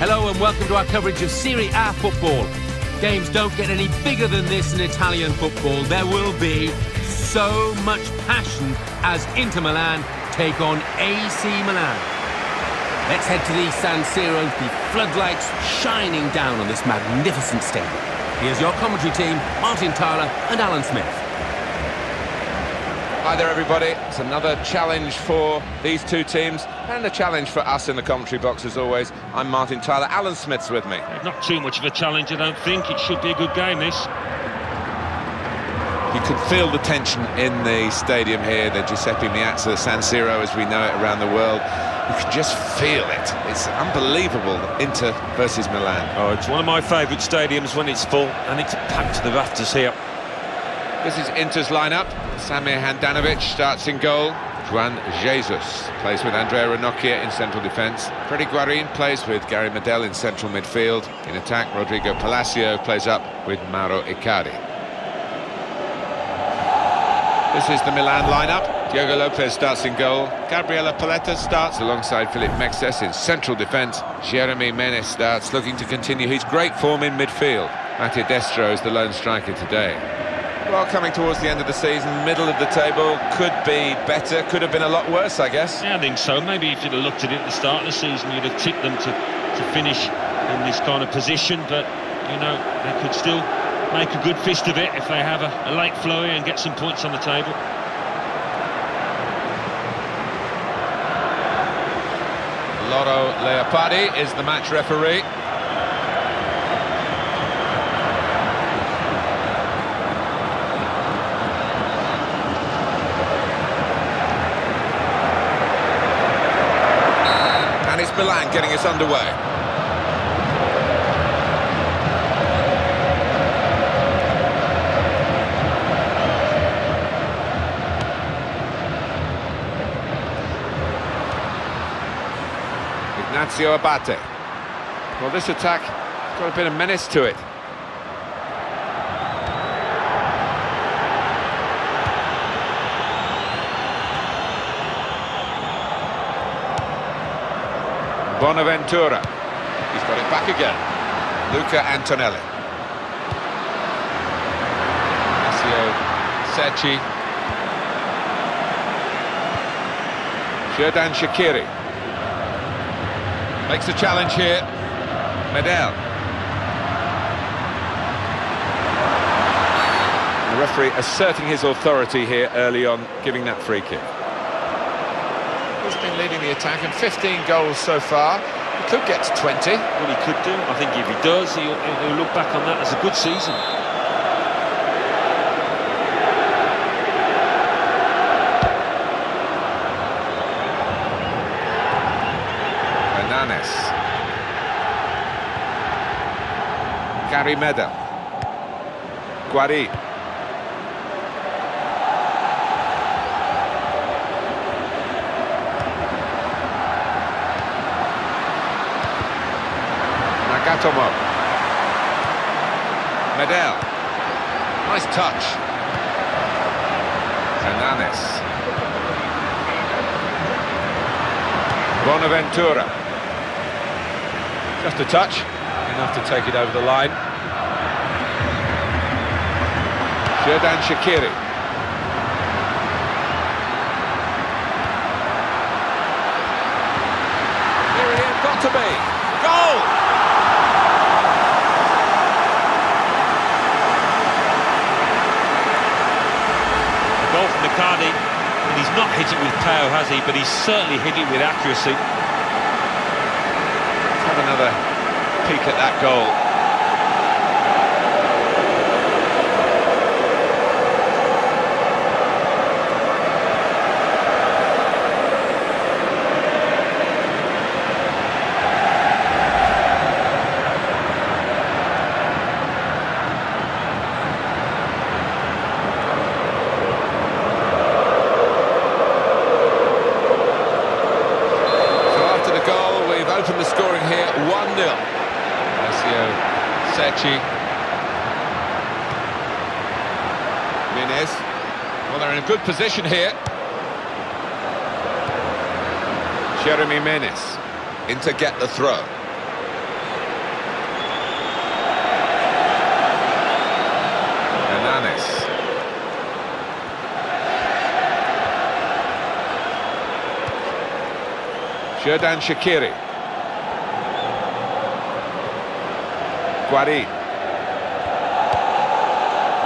Hello and welcome to our coverage of Serie A football. Games don't get any bigger than this in Italian football. There will be so much passion as Inter Milan take on AC Milan. Let's head to the San Siro, the floodlights shining down on this magnificent stadium. Here's your commentary team, Martin Tyler and Alan Smith. Hi there, everybody. It's another challenge for these two teams and a challenge for us in the commentary box, as always. I'm Martin Tyler. Alan Smith's with me. Not too much of a challenge, I don't think. It should be a good game, this. You can feel the tension in the stadium here, the Giuseppe Meazza San Siro, as we know it around the world. You can just feel it. It's unbelievable, Inter versus Milan. Oh, it's one of my favourite stadiums when it's full, and it's packed to the rafters here. This is Inter's lineup. Samir Handanovic starts in goal. Juan Jesus plays with Andrea Ranocchia in central defence. Freddy Guarin plays with Gary Medel in central midfield. In attack, Rodrigo Palacio plays up with Mauro Icardi. This is the Milan lineup. Diego Lopez starts in goal. Gabriel Paletta starts alongside Philippe Mexes in central defence. Jeremy Menez starts looking to continue his great form in midfield. Mattia Destro is the lone striker today. Well, coming towards the end of the season, middle of the table, could be better, could have been a lot worse, I guess. Yeah, I think so. Maybe if you'd have looked at it at the start of the season, you'd have tipped them to, to finish in this kind of position, but, you know, they could still make a good fist of it if they have a, a late flurry and get some points on the table. Loro Leopardi is the match referee. And it's Milan underway. Ignazio Abate. Well, this attack got a bit of menace to it. Bonaventura. He's got it back again. Luca Antonelli. Alessio Cerci. Xherdan Shaqiri. Makes a challenge here. Medel. The referee asserting his authority here early on, giving that free kick. He's been leading the attack and 15 goals so far. He could get to 20. Well, he could do. I think if he does, he'll, he'll look back on that as a good season. Hernanes. Gary Medel. Guarin. Nagatomo. Medel. Nice touch. Hernanes. Bonaventura. Just a touch, enough to take it over the line. Xherdan Shaqiri. Here it is, got to be. Goal! A goal from Icardi, and he's not hit it with power, has he? But he's certainly hit it with accuracy. Let's have another peek at that goal. Kovacic. Menez. Well, they're in a good position here. Jeremy Menez in to get the throw. Hernanes. Xherdan Shaqiri. Guarin.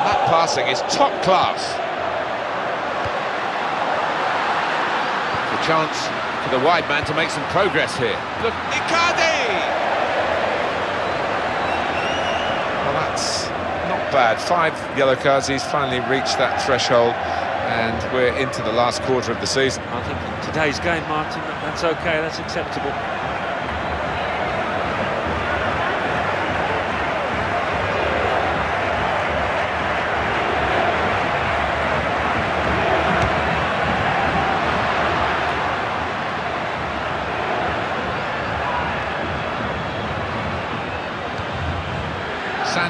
That passing is top class. The chance for the wide man to make some progress here. Look, Icardi! Well, that's not bad. Five yellow cards, he's finally reached that threshold and we're into the last quarter of the season. I think in today's game, Martin, that's okay, that's acceptable.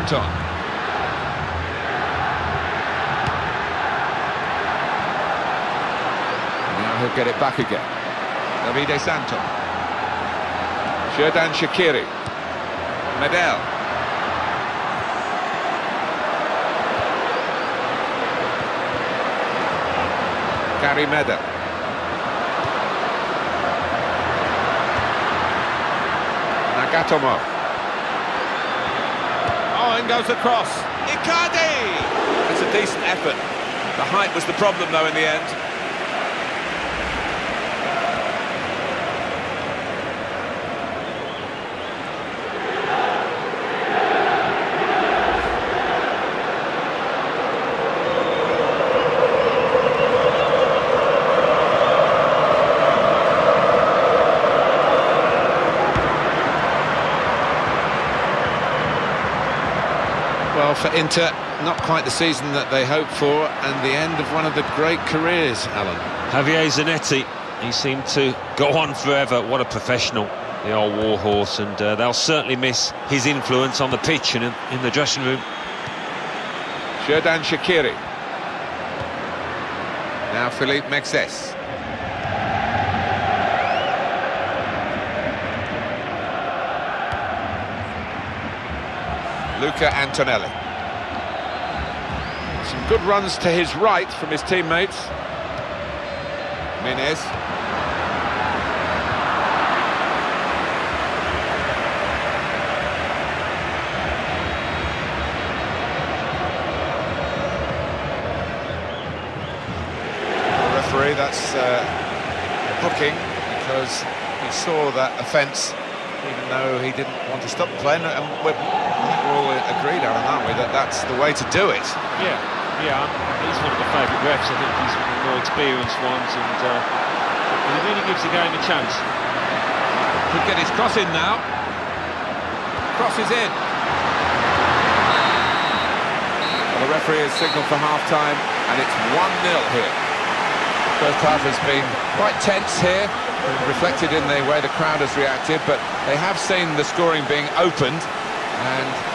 Santon. he'll get it back again. Davide Santon. Xherdan Shaqiri. Medel. Gary Medel. Nagatomo. Goes across. Icardi! It's a decent effort. The height was the problem, though, in the end. Well, for Inter, not quite the season that they hoped for, and the end of one of the great careers, Alan. Javier Zanetti, he seemed to go on forever. What a professional, the old warhorse, and uh, they'll certainly miss his influence on the pitch and in, in the dressing room. Xherdan Shaqiri. Now Philippe Mexes. Luca Antonelli. Some good runs to his right from his teammates. Menez. The referee, that's uh, hooking because he saw that offence even though he didn't want to stop playing. And we're, we're all agreed, Alan, aren't we, that that's the way to do it? Yeah, yeah, he's one of the favourite refs. I think he's one of the more experienced ones, and uh, he really gives the game a chance. Could get his cross in now. Cross is in. Well, the referee has signalled for half-time, and it's 1-0 here. First half has been quite tense here, reflected in the way the crowd has reacted, but they have seen the scoring being opened, and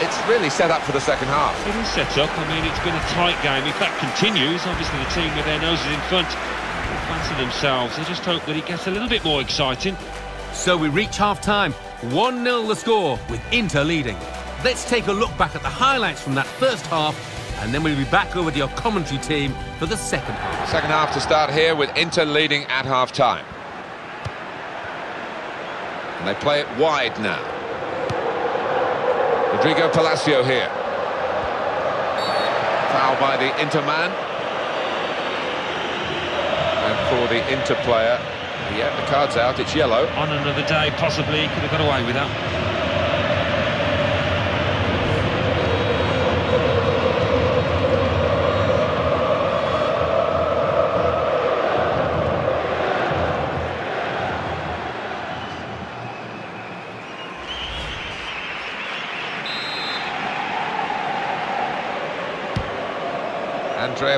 it's really set up for the second half. It is set up. I mean, it's been a tight game. If that continues, obviously the team with their noses in front will fancy themselves. They just hope that it gets a little bit more exciting. So we reach half-time. 1-0 the score, with Inter leading. Let's take a look back at the highlights from that first half, and then we'll be back over to your commentary team for the second half. Second half to start here with Inter leading at half-time. And they play it wide now. Rodrigo Palacio here. Foul by the Interman. And for the Inter player, yeah, the card's out, it's yellow. On another day, possibly, could have got away with that.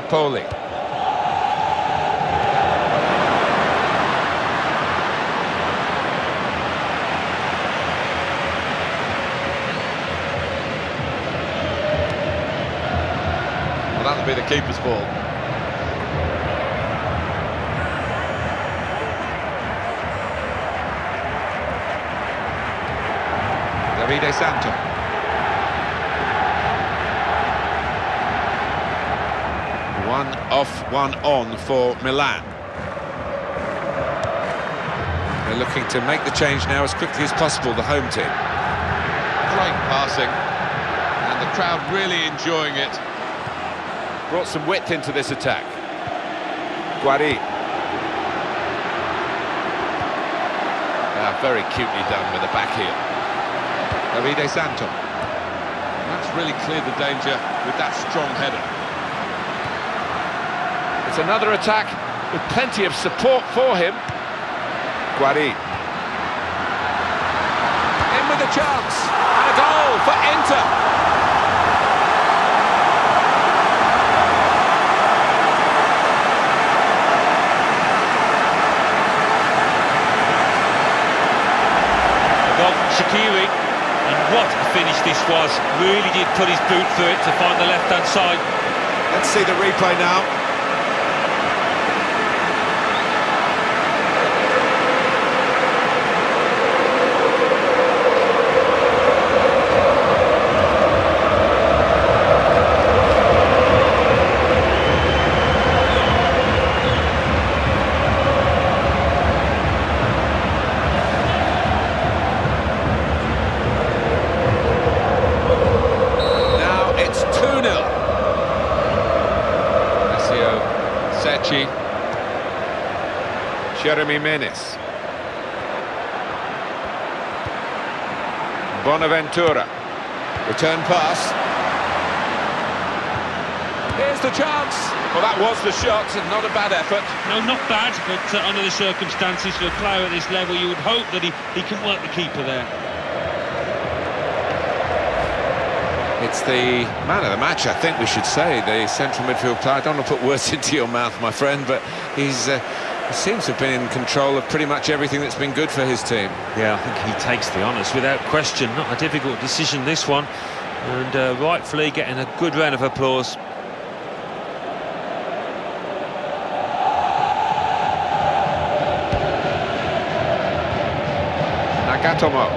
Andrea Poli. Well, that'll be the keeper's ball. Davide Santon. One off, one on for Milan. They're looking to make the change now as quickly as possible, the home team. Great passing, and the crowd really enjoying it. Brought some width into this attack. Guarin. Ah, very cutely done with the back heel. Davide Santon. That's really cleared the danger with that strong header. It's another attack with plenty of support for him. Guarin. In with a chance. And a goal for Inter. Shaqiri. And what a finish this was. Really did put his boot through it to find the left-hand side. Let's see the replay now. Menez. Bonaventura. Return pass. Here's the chance. Well, that was the shot, and not a bad effort. No, not bad, but uh, under the circumstances for a player at this level, you would hope that he, he can work the keeper there. It's the man of the match, I think we should say, the central midfield player. I don't want to put words into your mouth, my friend, but he's... Uh, he seems to have been in control of pretty much everything that's been good for his team. Yeah, I think he takes the honours without question. Not a difficult decision, this one. And uh, rightfully getting a good round of applause. Nagatomo.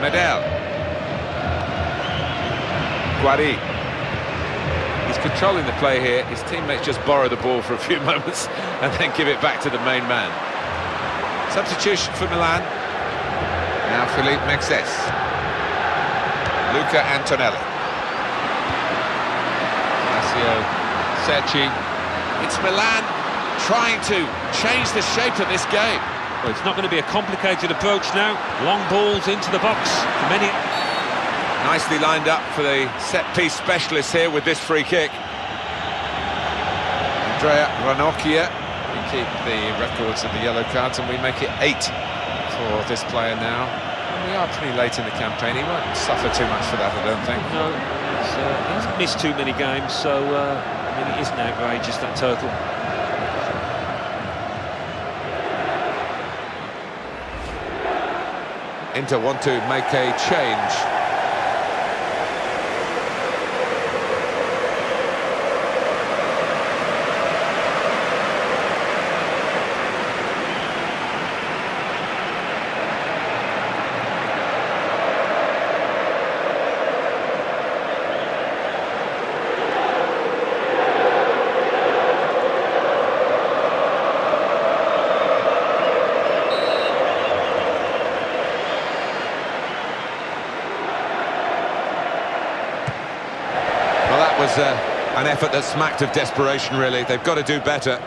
Medel. Guarin controlling the play here. His teammates just borrow the ball for a few moments and then give it back to the main man. Substitution for Milan. Now Philippe Mexes. Luca Antonelli. Massimo Secchi. It's Milan trying to change the shape of this game. Well, it's not going to be a complicated approach now. Long balls into the box for many Nicely lined up for the set-piece specialist here with this free kick. Andrea Ranocchia. We keep the records of the yellow cards and we make it eight for this player now. And we are pretty late in the campaign. He won't suffer too much for that, I don't think. No, uh, he's missed too many games, so uh, I mean, it isn't outrageous, that total. Inter want to make a change. Was uh, an effort that smacked of desperation, really. They've got to do better.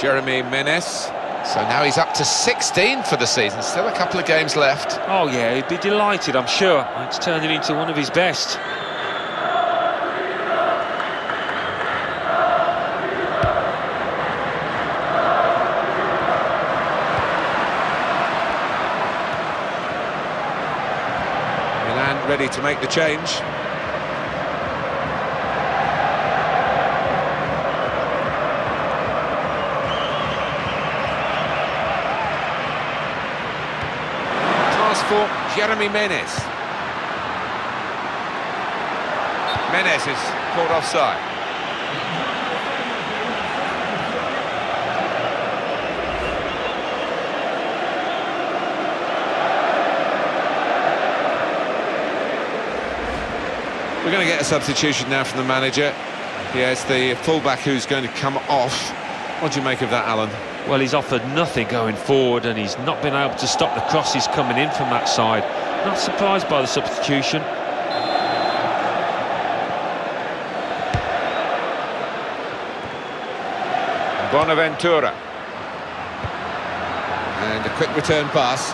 Jeremy Menez. So now he's up to 16 for the season. Still a couple of games left. Oh, yeah, he'd be delighted, I'm sure. It's turning into one of his best. Milan ready to make the change. for Jeremy Menez. Menez is caught offside. We're going to get a substitution now from the manager. Yes, the fullback who's going to come off. What do you make of that, Alan? Well, he's offered nothing going forward and he's not been able to stop the crosses coming in from that side. Not surprised by the substitution. Bonaventura. And a quick return pass.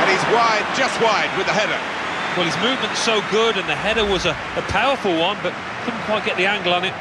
And he's wide, just wide with the header. Well, his movement's so good and the header was a, a powerful one, but couldn't quite get the angle on it.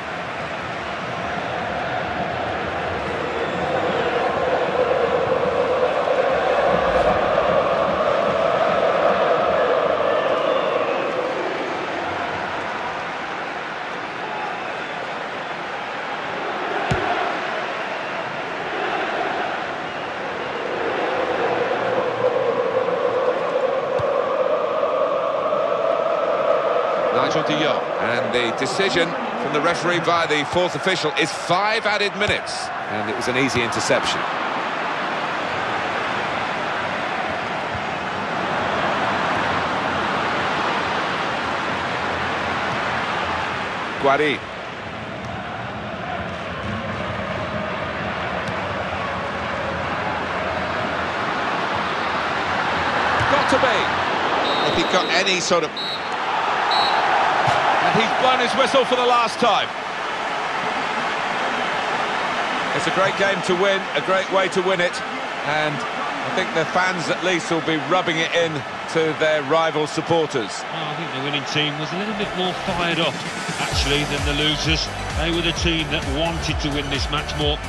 Nigel de Jong. And the decision from the referee by the fourth official is five added minutes. And it was an easy interception. Guarin. Got to be. If he got any sort of... And he's blown his whistle for the last time. It's a great game to win, a great way to win it, and I think the fans at least will be rubbing it in to their rival supporters. Oh, I think the winning team was a little bit more fired up, actually, than the losers. They were the team that wanted to win this match more.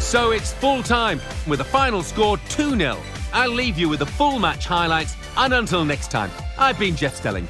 So it's full time with a final score 2 0. I'll leave you with the full match highlights, and until next time, I've been Jeff Stelling.